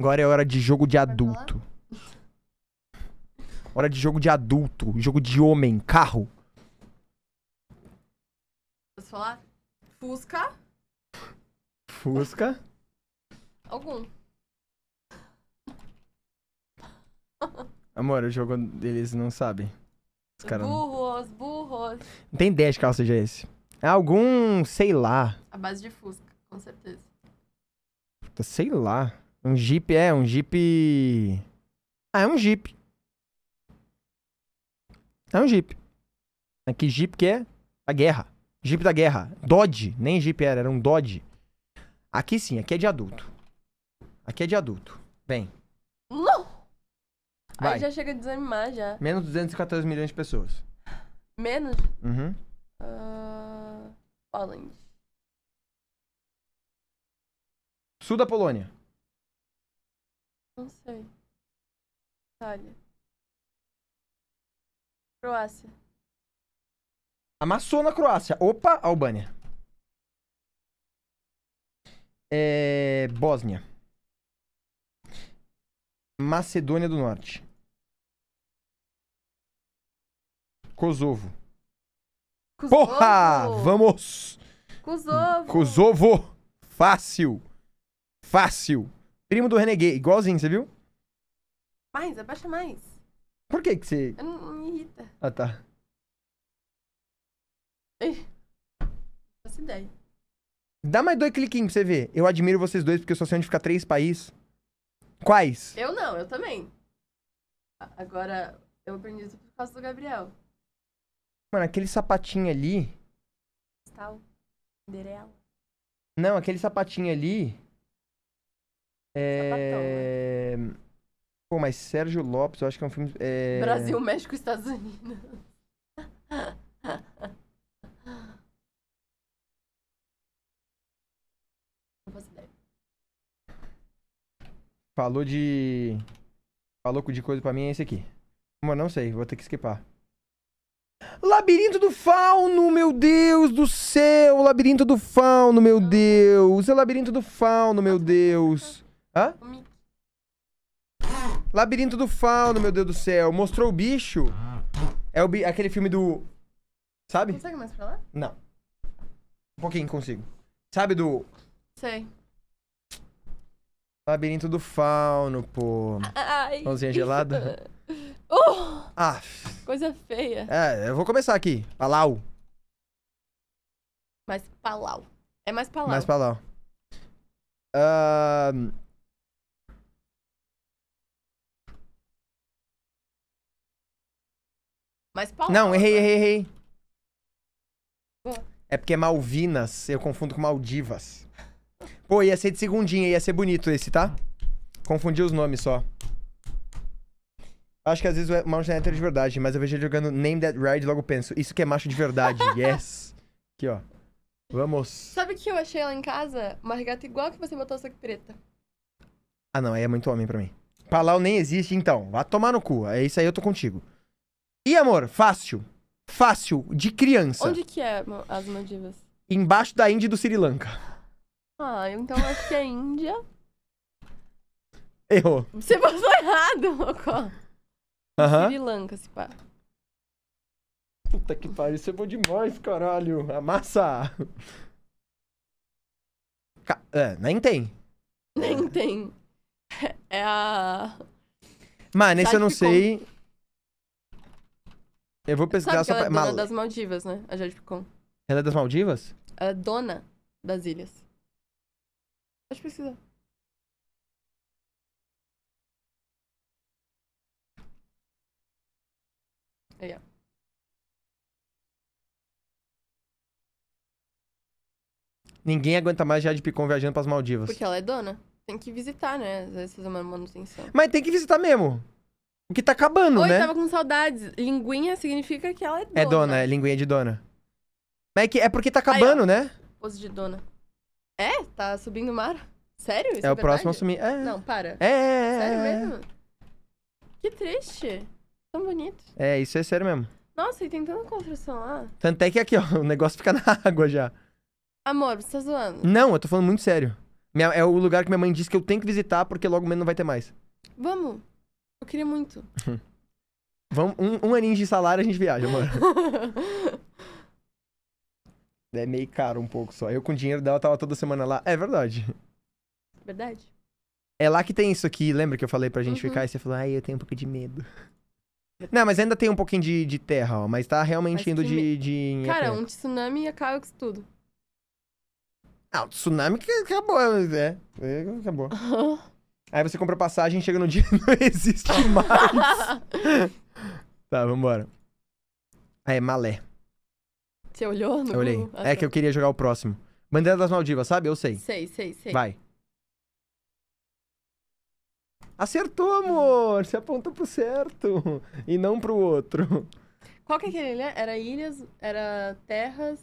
Agora é hora de jogo de adulto. Hora de jogo de adulto. Jogo de homem. Carro. Posso falar? Fusca. Fusca. Algum. Amor, o jogo deles não sabe. Os caras não... Burros, burros. não tem ideia de carro seja esse. É algum, sei lá. A base de Fusca, com certeza. Puta, Sei lá. Um Jeep, é, um Jeep. Ah, é um Jeep. É um Jeep. Mas que Jeep que é? A guerra. Jeep da guerra. Dodge. Nem Jeep era, era um Dodge. Aqui sim, aqui é de adulto. Aqui é de adulto. Não! vai. Aí já chega a desanimar já. Menos 214 milhões de pessoas. Menos. Uhum. Uh... Holland. Sul da Polônia. Não sei. Itália. Croácia. Amassou na Croácia. Opa, Albânia. É... Bósnia. Macedônia do Norte. Kosovo. Kosovo. Porra! Vamos! Kosovo. Kosovo! Fácil! Fácil! Primo do Renegade, igualzinho, você viu? Mais, abaixa mais. Por que que você... Eu Não, não me irrita. Ah, tá. Faço ideia. Dá mais dois cliquinhos pra você ver. Eu admiro vocês dois porque eu só sei onde fica três países. Quais? Eu não, eu também. Agora, eu aprendi isso por causa do Gabriel. Mano, aquele sapatinho ali... Tal. Cinderela. Não, aquele sapatinho ali. É. Pô, mas Sérgio Lopes, eu acho que é um filme. É... Brasil, México, Estados Unidos. Não faço ideia. Falou de. Falou de coisa pra mim, é esse aqui. Mas não sei, vou ter que skipar. Labirinto do Fauno, meu Deus do céu! Labirinto do Fauno, meu Deus! É Labirinto do Fauno, meu Deus! Hã? Labirinto do Fauno, meu Deus do céu! Mostrou o bicho? É o bi... aquele filme do. Sabe? Consegue mais pra lá? Não. Um pouquinho consigo. Sabe do Sei. Labirinto do Fauno, pô. Ai. Mãozinha gelada? Oh, Ah, coisa feia. é, eu vou começar aqui. Palau. Mais palau. É mais palau. Mais Palau. Ahn, Palau. não, errei, agora. errei, errei. Ué. É porque é Malvinas, eu confundo com Maldivas. Pô, ia ser de segundinha, ia ser bonito esse, tá? Confundi os nomes só. Acho que às vezes o macho é hétero de verdade, mas eu vejo ele jogando Name That Ride e logo penso, isso que é macho de verdade, yes. Aqui, ó. Vamos. Sabe o que eu achei lá em casa? Uma regata igual que você botou só que preta. Ah, não, aí é muito homem pra mim. Palau nem existe, então. Vá tomar no cu. É isso aí, eu tô contigo. E, amor, fácil. Fácil, de criança. Onde que é as Maldivas? Embaixo da Índia e do Sri Lanka. Ah, então acho que é Índia. Errou. Você botou errado, Mocó. Aham. Sri Lanka, se pá. Puta que pariu, isso é bom demais, caralho. Amassa. Ca- É, nem tem. Nem tem. É a. Mano, esse eu não sei. Eu vou pesquisar Sabe que só ela é pra... dona Mal- das Maldivas, né? A Jade Picon. Ela é das Maldivas? Ela é dona das ilhas. Pode pesquisar. Aí, ó. Ninguém aguenta mais já de Picon viajando pras Maldivas. Porque ela é dona. Tem que visitar, né? Às vezes fazer uma manutenção. Mas tem que visitar mesmo. O que tá acabando, Oi, né? tava com saudades. Linguinha significa que ela é dona. É dona, é linguinha de dona. Mas é, que, é porque tá acabando, né? Pose de dona. É? Tá subindo o mar? Sério? Isso é o próximo a assumir. É. Não, para. É, é, é. Sério é. mesmo? Que triste. Tão bonito. É, isso é sério mesmo. Nossa, e tem tanta construção lá. Tanto é que aqui, ó, o negócio fica na água já. Amor, você tá zoando? Não, eu tô falando muito sério. Minha- é o lugar que minha mãe disse que eu tenho que visitar porque logo menos não vai ter mais. Vamos. Eu queria muito. Vamos, um, um aninho de salário a gente viaja, amor. É meio caro um pouco só. Eu com o dinheiro dela tava toda semana lá. É verdade. Verdade. É lá que tem isso aqui, lembra que eu falei pra gente Uhum. ficar e você falou, ai, eu tenho um pouco de medo. Não, mas ainda tem um pouquinho de, de terra, ó. Mas tá realmente Mas indo de, me- de. Cara, um tsunami acaba com isso tudo. Ah, o tsunami que acabou, é. é, Acabou. Aí você compra passagem, chega no dia e não existe mais. tá, vambora. Aí, Malé. Você olhou no Eu olhei. Ah, É tá. que eu queria jogar o próximo. Bandeira das Maldivas, sabe? Eu sei. Sei, sei, sei. Vai. Acertou, amor! Você apontou pro certo e não pro outro. Qual que é aquele, né? Era ilhas, era terras,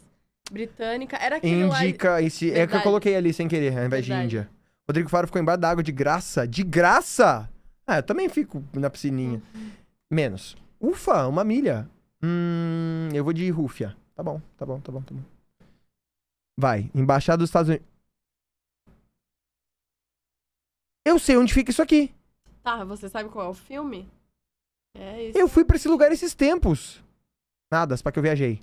britânica, era aquele lá... Indica esse. É que eu coloquei ali sem querer, ao invés de Verdade. Índia. Rodrigo Faro ficou embaixo d'água de graça. De graça? Ah, eu também fico na piscininha. Menos. Ufa, uma milha. Hum, eu vou de Rúfia. Tá bom, tá bom, tá bom, tá bom. Vai, Embaixada dos Estados Unidos. Eu sei onde fica isso aqui. Tá, você sabe qual é o filme? É isso. Eu fui pra esse lugar esses tempos. Nada, só que eu viajei.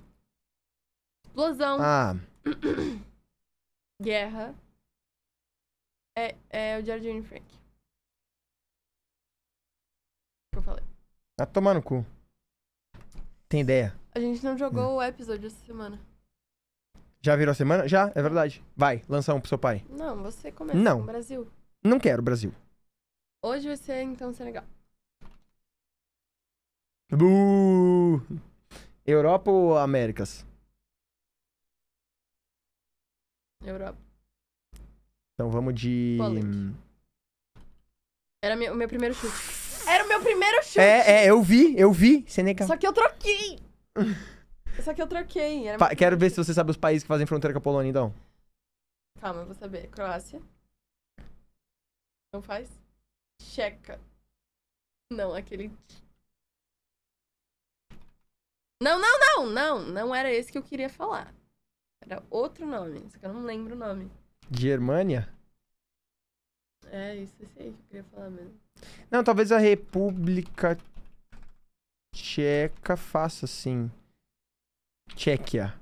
Explosão, Ah, guerra. É, é o Diário de Anne Frank. Que eu falei. vai tomar no cu. Tem ideia? A gente não jogou o episódio essa semana. Já virou a semana? Já, é verdade. Vai, lança um pro seu pai. Não, você começa Não. com o Brasil. Não quero, Brasil. Hoje vai ser, então, Senegal. Buuu. Europa ou Américas? Europa. Então vamos de. Era meu- o meu primeiro chute. Era o meu primeiro chute! É, é, eu vi, eu vi. Senegal. Só que eu troquei! Só que eu troquei. Era meu quero ver se você sabe os países que fazem fronteira com a Polônia, então. Calma, eu vou saber. Croácia. Não faz? Checa. Não, aquele. Não, não, não, não. Não era esse que eu queria falar. Era outro nome, só que eu não lembro o nome. Germânia? É isso, esse aí que eu queria falar mesmo. Não, talvez a República Tcheca faça assim. Tchequia.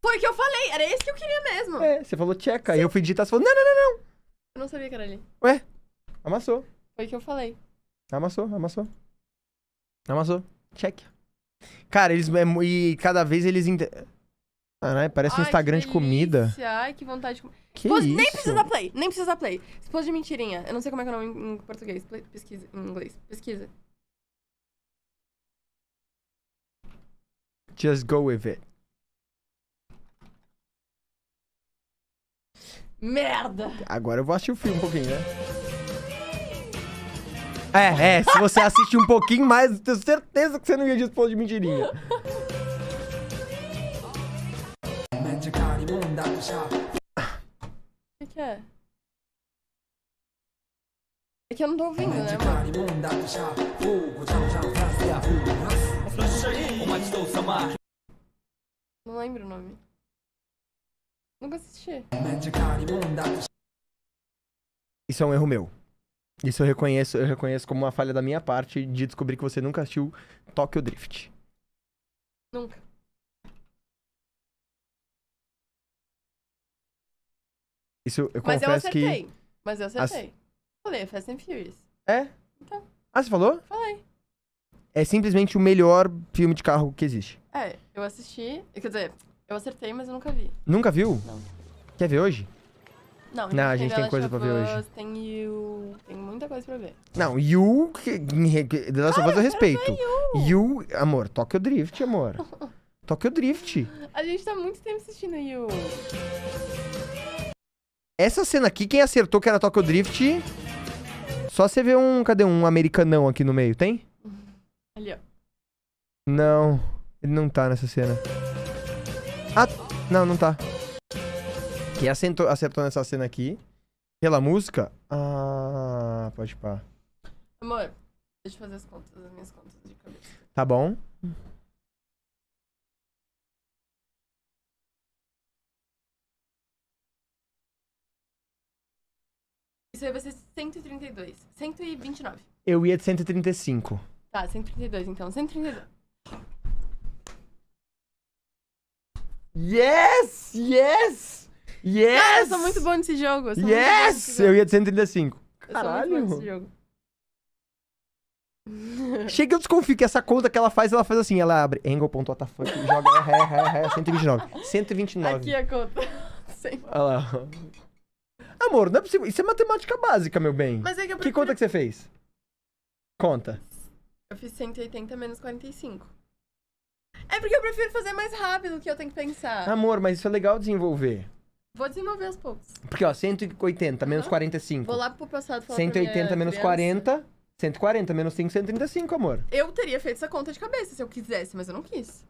Foi o que eu falei, era esse que eu queria mesmo. É, você falou tcheca. Aí eu fui digitar, você falou, não, não, não, Eu não sabia que era ali. não. Amassou. Foi o que eu falei. Amassou, amassou. Amassou. Check. Cara, eles. é E cada vez eles. Caralho, parece um Instagram de comida. Ai, que vontade de comer. Que isso? Nem precisa dar play, nem precisa dar play. Esposa de mentirinha. Eu não sei como é que é o nome em, em português. Play- pesquisa em inglês. Pesquisa. Just go with it. Merda! Agora eu vou assistir o filme um pouquinho, né? É, é, se você assistir um pouquinho mais, eu tenho certeza que você não ia de esposa de mentirinha. O que, que é? É que eu não tô ouvindo, né, mano? Não lembro o nome. Nunca assisti. Isso é um erro meu. Isso eu reconheço, eu reconheço como uma falha da minha parte de descobrir que você nunca assistiu Tokyo Drift. Nunca. Isso eu Mas eu confesso que. acertei. Mas eu acertei. Falei, é Fast and Furious. É? Então. Ah, você falou? Falei. É simplesmente o melhor filme de carro que existe. É, eu assisti. Quer dizer, eu acertei, mas eu nunca vi. Nunca viu? Não. Quer ver hoje? Não, Não, a tem gente tem Last coisa pra ver hoje. Tem You. Tem muita coisa pra ver. Não, You. The Last of Us eu respeito. You, amor, Tokyo Drift, amor. Tokyo Drift. A gente tá muito tempo assistindo You. Essa cena aqui, quem acertou que era Tokyo Drift. Só você vê um. Cadê um americanão aqui no meio? Tem? Ali, ó. Não. Ele não tá nessa cena. Ah, não, não tá. Quem acertou, acertou nessa cena aqui? Pela música? Ah, pode pá. Amor, deixa eu fazer as contas, as minhas contas de cabeça. Tá bom. Isso aí vai ser 132. 129. Eu ia de 135. Tá, 132 então. 132. Yes! Yes! Yes! Cara, eu sou muito bom nesse jogo. Eu bom nesse Yes! jogo. Eu ia de 135. Eu sou muito bom nesse Caralho! jogo. Chega, eu desconfio que essa conta que ela faz, ela faz assim, ela abre angle.wtf e joga R, R, R, R, 129. 129. Aqui a conta. Olha lá. Amor, não é possível. Isso é matemática básica, meu bem. Mas é que eu Que prefiro... conta que você fez? Conta. Eu fiz 180 menos 45. É porque eu prefiro fazer mais rápido que eu tenho que pensar. Amor, mas isso é legal desenvolver. Vou desenvolver aos poucos. Porque, ó, 180 menos Aham. 45. Vou lá pro passado falar 180 pra minha menos criança. 40. 140 menos 5, 135, amor. Eu teria feito essa conta de cabeça se eu quisesse, mas eu não quis.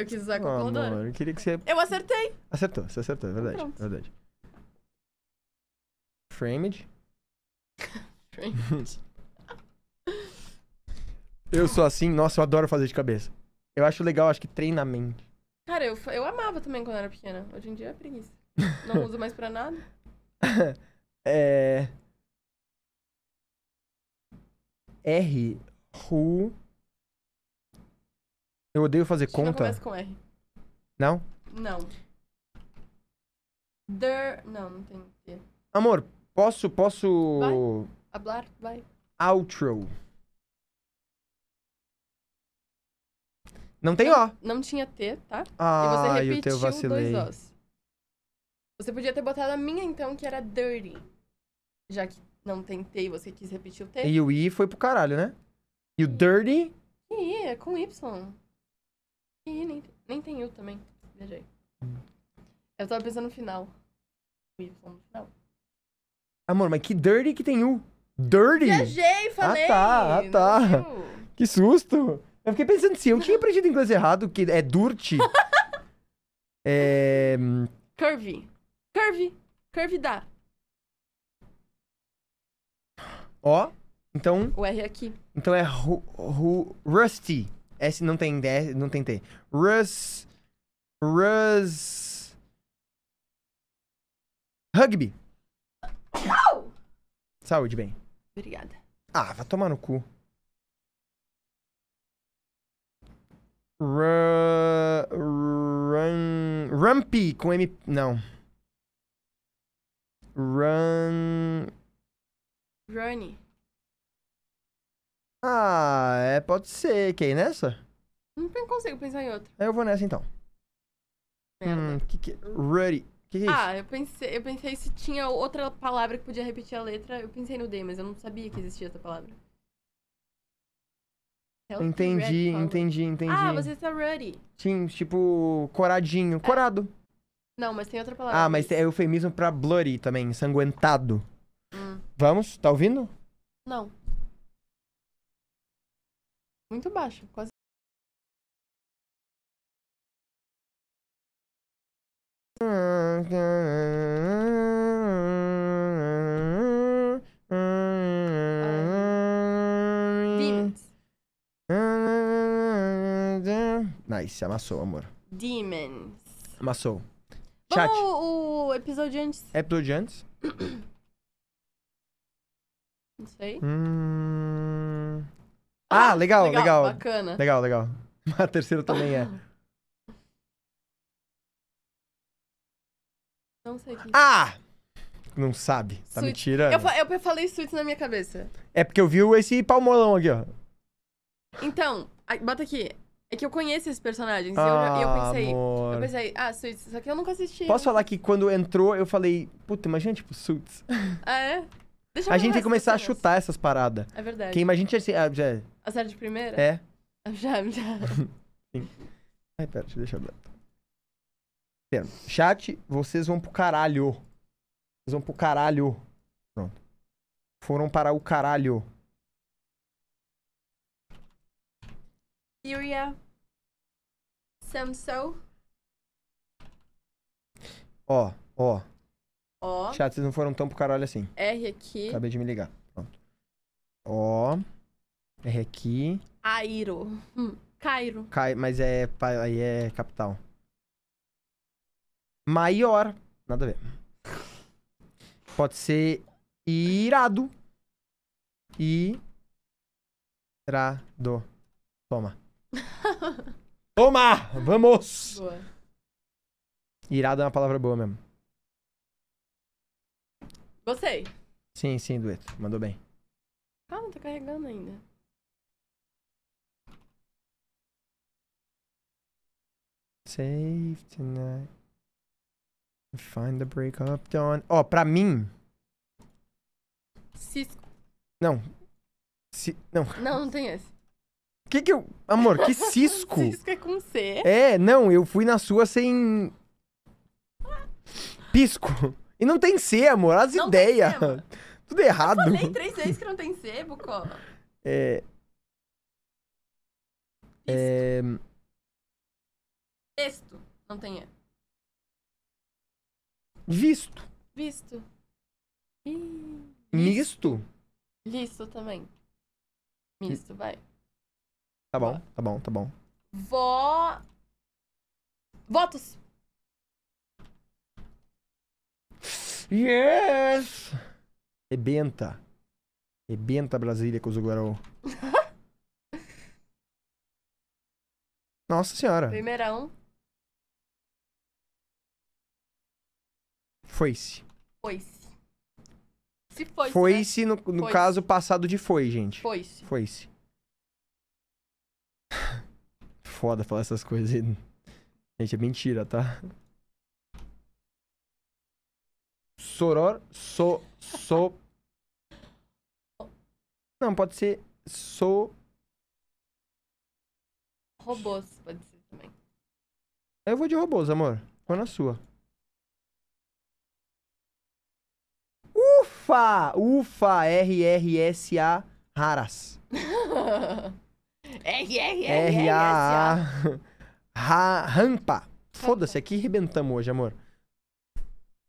Eu quis usar a Ah, amor, eu queria que você. Eu acertei. Acertou, você acertou, é verdade. Pronto. É verdade. Framed. Eu sou assim, nossa, eu adoro fazer de cabeça. Eu acho legal, acho que treinamento. Cara, eu, eu amava também quando era pequena. Hoje em dia é preguiça. Não uso mais pra nada. É. R. Ru. Eu odeio fazer Acho que não conta. começa com R. Não? Não. Der... Não, não tem T. Amor, posso. Posso. Hablar? Vai. Outro. Não tem ó. Não tinha T, tá? Ah, e você o repetiu teu vacilei. dois Os. Você podia ter botado a minha, então, que era dirty. Já que não tem T e você quis repetir o T. E o I foi pro caralho, né? E o dirty. Ih, é com Y. Ih, nem, nem tem U também. Viajei. Eu tava pensando no final. O Y no final. Amor, mas que dirty que tem U? Dirty? Viajei, falei! tá, ah, tá. Que susto! Eu fiquei pensando assim, eu tinha aprendido inglês errado, que é dirt. é. Curvy. Curvy. Curvy dá. Ó. Então, O R aqui. então é ru, ru, rusty. S não tem D, não tem T. Rus. Rus. Rugby. Saúde, bem. Obrigada. Ah, vai tomar no cu. Ru, run, rumpy com M. Não. Run. Runny. Ah, é, pode ser. Quer ir nessa? Não consigo pensar em outro. Eu vou nessa então. Merda. Hum, que que. Ruddy. Que que é isso? Ah, eu pensei, eu pensei se tinha outra palavra que podia repetir a letra. Eu pensei no D, mas eu não sabia que existia essa palavra. Healthy entendi, red entendi, entendi. Ah, você está ready. Sim, tipo, coradinho. Corado. Não, mas tem outra palavra. Ah, mas é eufemismo pra bloody também, ensanguentado. Hum, Vamos? Tá ouvindo? não. Muito baixo, quase. Demons. Nice, amassou, amor. Demons. Amassou. Chat, Vamos o, episódio antes. é episódio antes? Não sei. Hum... Ah, legal, legal. Bacana. Legal, legal. A terceira também é. Não sei o que. Ah! Não sabe. Tá me Suits. tirando. Eu, fa- eu falei suítes na minha cabeça. É porque eu vi esse palmolão aqui, ó. Então, a- bota aqui. É que eu conheço esses personagens. e eu, já- e eu Ah, pensei. amor. Eu pensei, ah, suítes. Só que eu nunca assisti. Posso falar que quando entrou, eu falei, puta, imagina, tipo, Suits. Ah, é? Deixa A gente tem que começar a chutar essas paradas. É verdade. Quem imagina assim, ah, já, A série de primeira? é. Já, já. Ai, pera, deixa eu. Pera. Chat, vocês vão pro caralho. Vocês vão pro caralho. Pronto. Foram para o caralho. Syria. Samso. Ó, ó. Ó. Chat, vocês não foram tão pro caralho assim. R aqui. Acabei de me ligar. Pronto. Ó. R aqui. Airo. Hum. Cairo. Cai, mas é. Aí é capital. Maior. Nada a ver. Pode ser irado. Irado. Toma. Toma! Vamos! Boa. Irado é uma palavra boa mesmo. Gostei. Sim, sim, dueto. Mandou bem. Calma, tá carregando ainda. Save tonight. Find the breakup dawn. Ó, pra mim. Cisco. Não. Si, não. Não, não tem esse. Que que eu. Amor, que cisco. Cisco é com C. É, não, eu fui na sua sem. Pisco. E não tem C, amor. As Não ideias. Tudo errado. Falei três vezes que não tem C, Bucó. É. É. Texto. Não tem E. Visto. Visto. Ih, Misto. Listo também. Misto, vai. Tá bom, tá bom, tá bom. Vó. Votos. Yes! Rebenta. Rebenta Brasília com o Zuguarão. Nossa senhora. Primeirão. Foi-se. Foi-se. Se foi-se. Foi-se no, no Foi-se. caso passado de foi, gente. Né? Foi-se. Foi-se. Foda falar essas coisas aí. Gente, é mentira, tá? Soror, so, so... Não, pode ser so... Robôs, pode ser também. Eu vou de robôs, amor. Vou na sua. Ufa! Ufa! R-R-S-A Raras. R, R, R, R, R-A-A. Ra- Rampa. Foda-se, aqui rebentamos hoje, amor.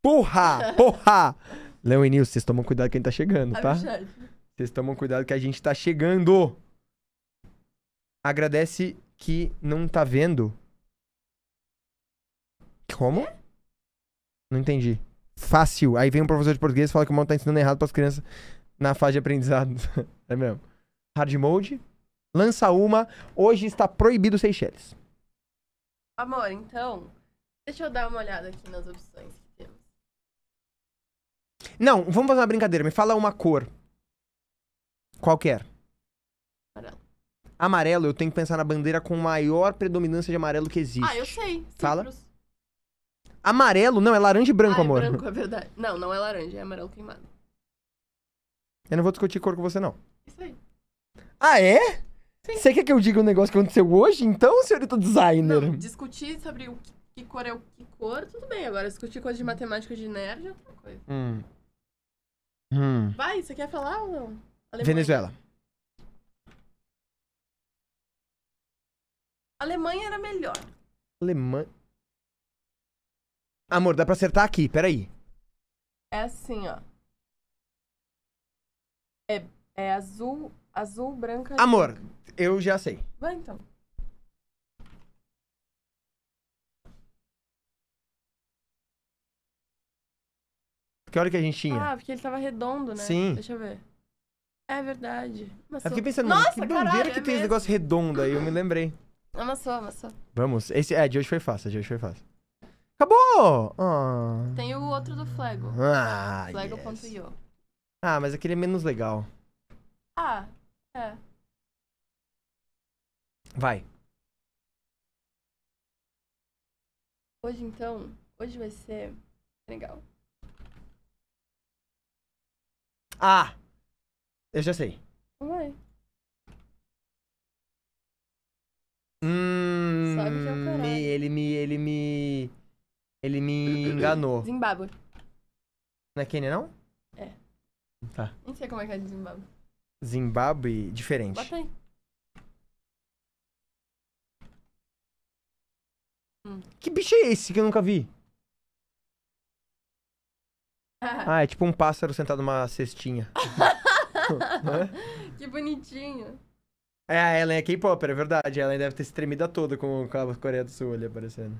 Porra! Porra! Leão e Nilson, vocês tomam cuidado quem tá chegando, tá? Vocês tomam cuidado que a gente tá chegando. Agradece que não tá vendo. Como? Não entendi. Fácil. Aí vem um professor de português e fala que o mundo tá ensinando errado pras crianças na fase de aprendizado. é mesmo. Hard mode. Lança uma. Hoje está proibido Seychelles. Amor, então, deixa eu dar uma olhada aqui nas opções que. Não, vamos fazer uma brincadeira. Me fala uma cor. Qualquer. Amarelo. Amarelo, eu tenho que pensar na bandeira com maior predominância de amarelo que existe. Ah, eu sei. Fala. Amarelo, não, é laranja e branco, ah, é amor. branco, é verdade. Não, não é laranja, é amarelo queimado. Eu não vou discutir cor com você, não. Isso aí. Ah, é? Sim. Você quer que eu diga um negócio que aconteceu hoje, então, senhorita designer? Não, discutir sobre o que, que cor é o que cor, tudo bem. Agora, discutir coisa de matemática de nerd é outra coisa. Hum. Hum. Vai, você quer falar ou não? Alemanha. Venezuela. Alemanha era melhor. Alemanha. Amor, dá pra acertar aqui, peraí. É assim, ó. É, é azul, azul, branca. Amor, branca. eu já sei. Vai então. Que hora que a gente tinha? Ah, porque ele tava redondo, né? Sim. Deixa eu ver. É verdade. eu Amassou. fiquei pensando, Nossa, que bandeira caralho, que é tem esse negócio redondo aí, eu me lembrei. Amassou, amassou. Vamos, esse, é, de hoje foi fácil, de hoje foi fácil. Acabou! Ah, Tem o outro do Flego. ah, yes. Flego.io. ah mas aquele é menos legal. Ah, é. Vai. Hoje então, hoje vai ser legal. Ah! Eu já sei. Vai. Hum, Sabe que é o caralho. me- ele me. Ele me. Ele me enganou. Zimbábue. Não é Quênia, não? É. Tá. Nem sei como é que é de Zimbábue. Zimbábue, diferente. Bota aí. Que bicho é esse que eu nunca vi? Ah, é tipo um pássaro sentado numa cestinha. Hã? que bonitinho. é, a Ellen é K-Popper, é verdade. A Ellen deve ter se tremida toda com, com a Coreia do Sul ali aparecendo.